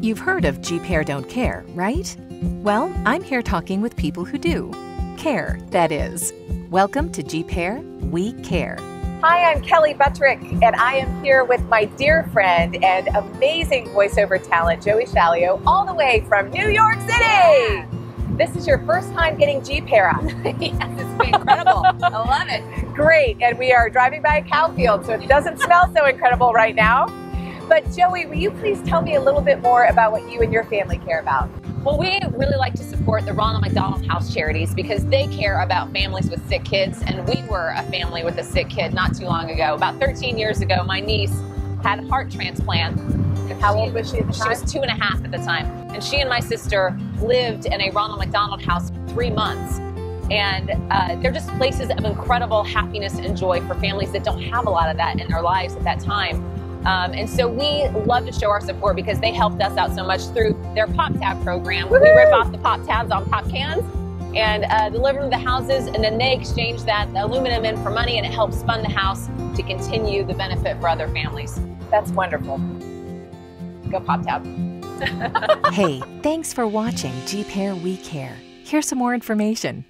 You've heard of Jeep Hair Don't Care, right? Well, I'm here talking with people who do. Care, that is. Welcome to Jeep Hair We Care. Hi, I'm Kelley Buttrick, and I am here with my dear friend and amazing voiceover talent, Joey Schaljo, all the way from New York City. Yeah. This is your first time getting Jeep Hair on. yes, it's been incredible. I love it. Great, and we are driving by a cow field, so it doesn't smell so incredible right now. But Joey, will you please tell me a little bit more about what you and your family care about? Well, we really like to support the Ronald McDonald House Charities because they care about families with sick kids, and we were a family with a sick kid not too long ago. About 13 years ago, my niece had a heart transplant. How old was she at the She was two and a half at the time. And she and my sister lived in a Ronald McDonald house for three months. And uh, they're just places of incredible happiness and joy for families that don't have a lot of that in their lives at that time. Um, and so we love to show our support because they helped us out so much through their pop tab program. We rip off the pop tabs on pop cans and uh, deliver them to the houses, and then they exchange that aluminum in for money, and it helps fund the house to continue the benefit for other families. That's wonderful. Go pop tab. Hey, thanks for watching Jeep Hair We Care. Here's some more information.